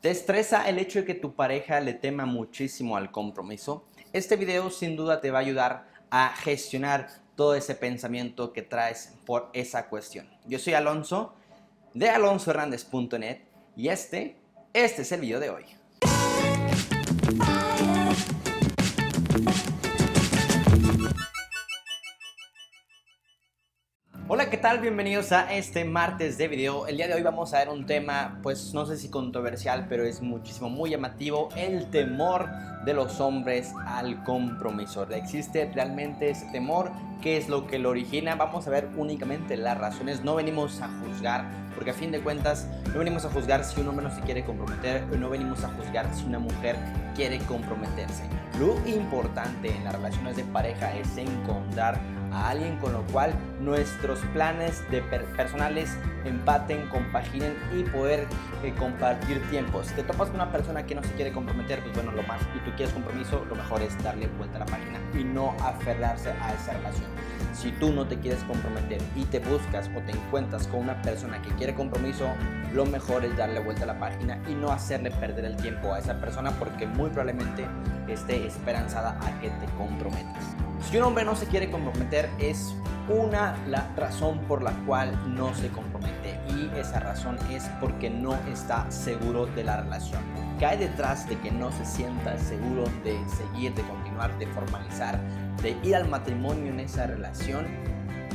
¿Te estresa el hecho de que tu pareja le tema muchísimo al compromiso? Este video sin duda te va a ayudar a gestionar todo ese pensamiento que traes por esa cuestión. Yo soy Alonso de alonsohernández.net y este, este es el video de hoy. ¿Qué tal? Bienvenidos a este martes de video. El día de hoy vamos a ver un tema, pues no sé si controversial, pero es muchísimo, muy llamativo, el temor de los hombres al compromiso. ¿Existe realmente ese temor? ¿Qué es lo que lo origina? Vamos a ver únicamente las razones. No venimos a juzgar, porque a fin de cuentas no venimos a juzgar si un hombre no se quiere comprometer, no venimos a juzgar si una mujer quiere comprometerse. Lo importante en las relaciones de pareja es encontrar a alguien con lo cual nuestros planes de personales empaten, compaginen y poder eh, compartir tiempo. Si te topas con una persona que no se quiere comprometer, pues bueno, lo más, y tú quieres compromiso, lo mejor es darle vuelta a la página y no aferrarse a esa relación. Si tú no te quieres comprometer y te buscas o te encuentras con una persona que quiere compromiso, lo mejor es darle vuelta a la página y no hacerle perder el tiempo a esa persona porque muy probablemente esté esperanzada a que te comprometas. Si un hombre no se quiere comprometer es una la razón por la cual no se compromete y esa razón es porque no está seguro de la relación. ¿Qué hay detrás de que no se sienta seguro de seguir, de continuar, de formalizar, de ir al matrimonio en esa relación?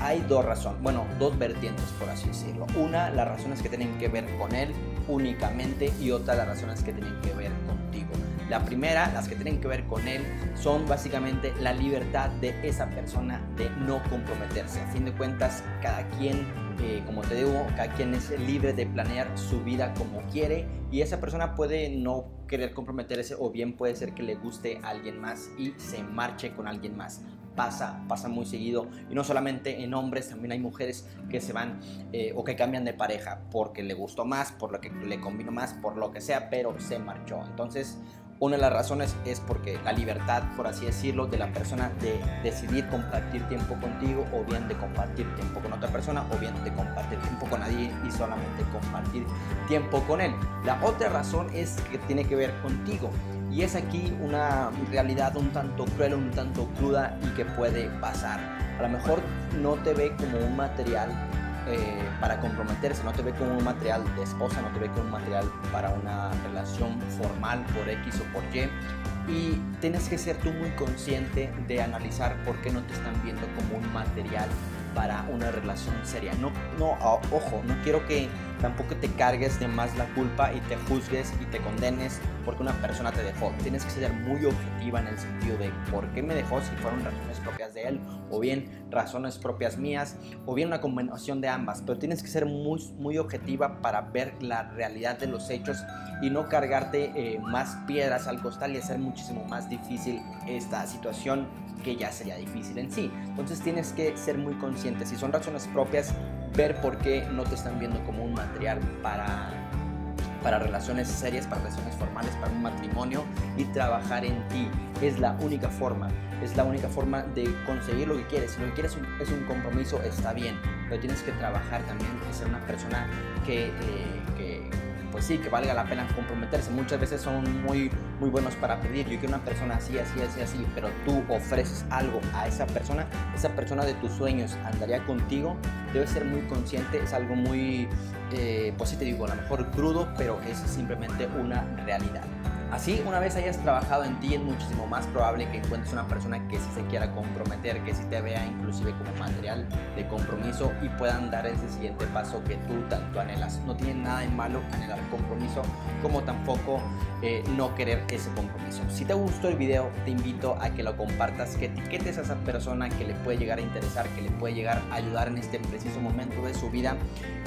Hay dos razones, bueno, dos vertientes por así decirlo. Una, las razones que tienen que ver con él únicamente y otra, las razones que tienen que ver contigo. La primera, las que tienen que ver con él, son básicamente la libertad de esa persona de no comprometerse. A fin de cuentas, cada quien, eh, como te digo, cada quien es libre de planear su vida como quiere y esa persona puede no querer comprometerse o bien puede ser que le guste a alguien más y se marche con alguien más pasa, pasa muy seguido. Y no solamente en hombres, también hay mujeres que se van eh, o que cambian de pareja porque le gustó más, por lo que le combinó más, por lo que sea, pero se marchó. Entonces, una de las razones es porque la libertad, por así decirlo, de la persona de decidir compartir tiempo contigo o bien de compartir tiempo con otra persona o bien de compartir tiempo con nadie y solamente compartir tiempo con él. La otra razón es que tiene que ver contigo y es aquí una realidad un tanto cruel, un tanto cruda y que puede pasar. A lo mejor no te ve como un material eh, para comprometerse, no te ve como un material de esposa, no te ve como un material para una relación formal por X o por Y. Y tienes que ser tú muy consciente de analizar por qué no te están viendo como un material para una relación seria. No, no, ojo, no quiero que tampoco te cargues de más la culpa y te juzgues y te condenes porque una persona te dejó. Tienes que ser muy objetiva en el sentido de por qué me dejó, si fueron razones propias de él o bien razones propias mías o bien una combinación de ambas. Pero tienes que ser muy, muy objetiva para ver la realidad de los hechos y no cargarte eh, más piedras al costal y hacer muchísimo más difícil esta situación que ya sería difícil en sí. Entonces tienes que ser muy consciente. Si son razones propias, ver por qué no te están viendo como un material para, para relaciones serias, para relaciones formales, para un matrimonio y trabajar en ti. Es la única forma, es la única forma de conseguir lo que quieres. Si lo que quieres es un compromiso, está bien, pero tienes que trabajar también, ser una persona que, eh, que pues sí, que valga la pena comprometerse. Muchas veces son muy, muy buenos para pedir. Yo quiero una persona así, así, así, así, pero tú ofreces algo a esa persona, esa persona de tus sueños andaría contigo, debes ser muy consciente, es algo muy, eh, pues sí te digo, a lo mejor crudo, pero es simplemente una realidad. Así, una vez hayas trabajado en ti, es muchísimo más probable que encuentres una persona que sí se quiera comprometer, que sí te vea inclusive como material de compromiso y puedan dar ese siguiente paso que tú tanto anhelas. No tiene nada de malo anhelar compromiso, como tampoco eh, no querer ese compromiso. Si te gustó el video, te invito a que lo compartas, que etiquetes a esa persona que le puede llegar a interesar, que le puede llegar a ayudar en este preciso momento de su vida.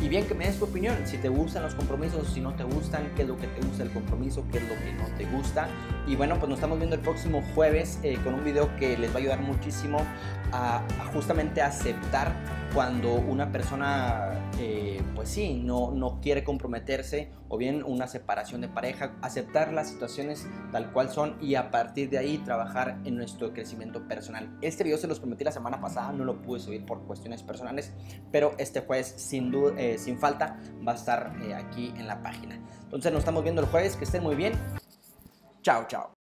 Y bien que me des tu opinión, si te gustan los compromisos, si no te gustan, qué es lo que te gusta el compromiso, qué es lo que no te gusta. Y bueno, pues nos estamos viendo el próximo jueves eh, con un video que les va a ayudar muchísimo a, justamente aceptar cuando una persona, eh, pues sí, no, no quiere comprometerse o bien una separación de pareja, aceptar las situaciones tal cual son y a partir de ahí trabajar en nuestro crecimiento personal. Este video se los prometí la semana pasada, no lo pude subir por cuestiones personales, pero este jueves sin duda, eh, sin falta va a estar aquí en la página. Entonces nos estamos viendo el jueves, que estén muy bien. Tchau, tchau.